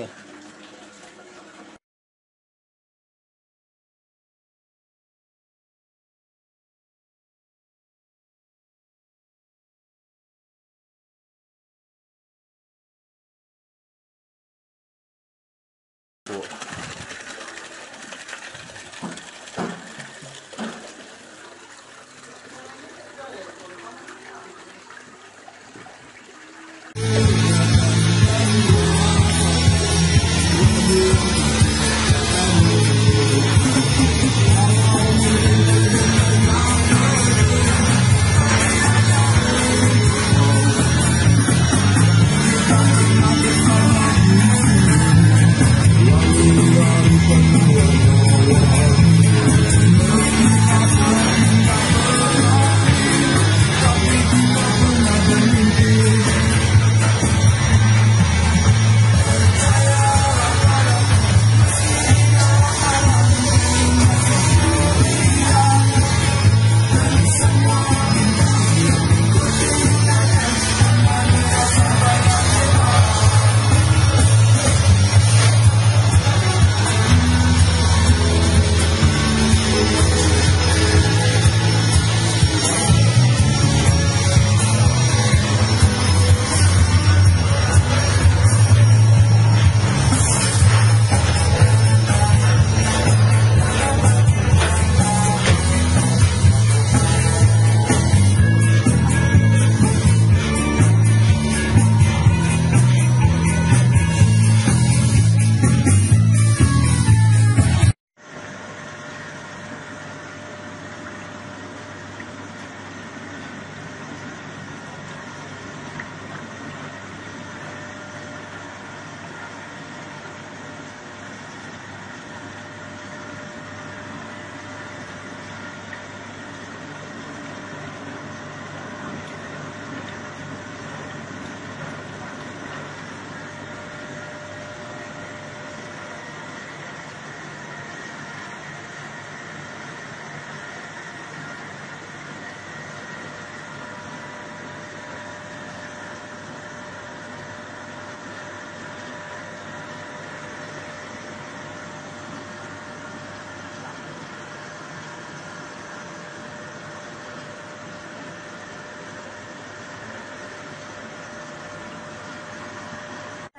Yeah.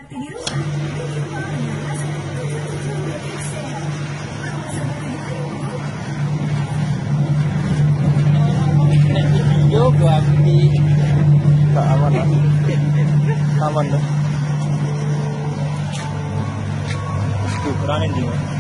Yo, gua di tak aman lah. Aman dah. Tuh, juga.